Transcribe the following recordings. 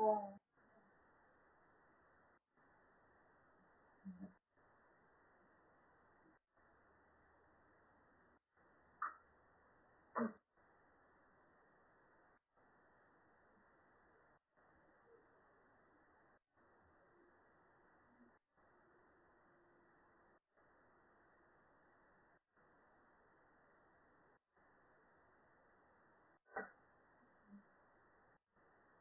Uh,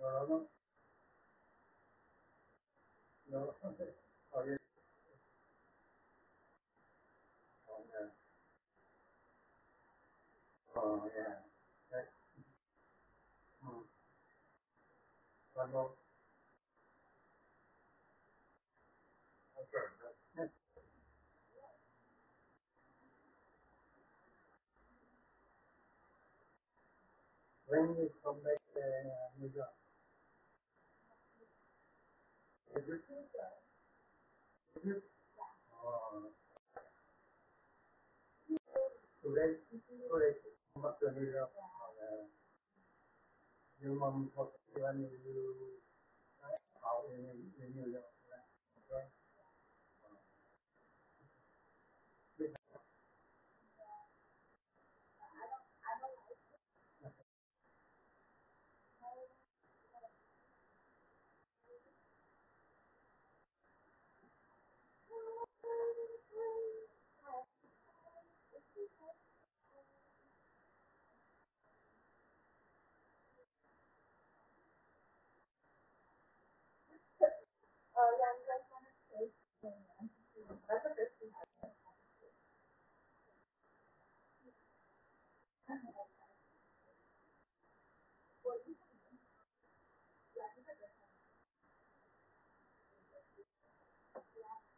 No, no. Oh, yeah. Oh, yeah. Okay. When you come back uh, New York? Mwen mwen mwen mwen mwen Today, today, come back to New York. Uh, your mom was when you out in, in New York. Okay. uh, yeah, you guys want to say something? That's a good thing. Uh, I wish you could ask. Well, because you know what? Uh, yeah, you can do that. Um, but yeah, I just got to see that. I just want to but you can do it.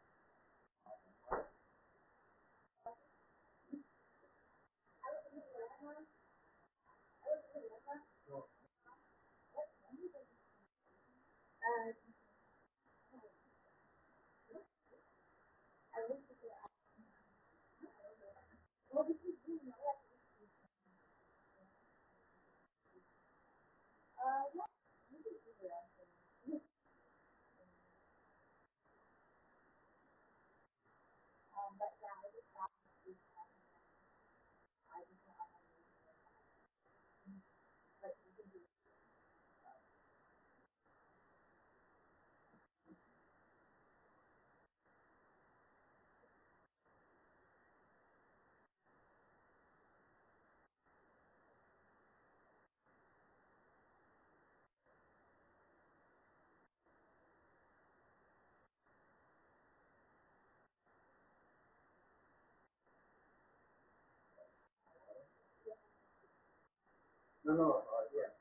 No, no, uh, yeah.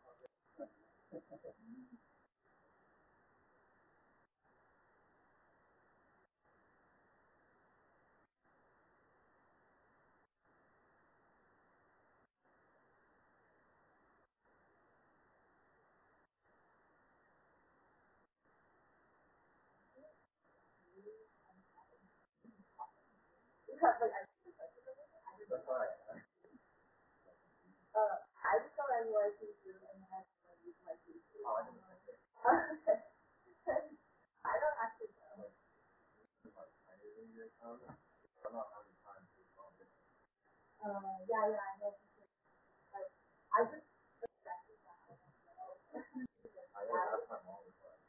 I'm not having time to solve it. Uh, yeah, yeah, I know. Like, I just expected that. I don't know. I don't have time all the time.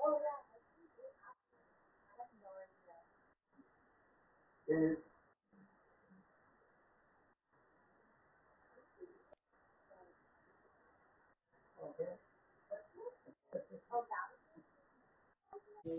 Oh, yeah, I think it happened. I have no idea. It, okay. Um,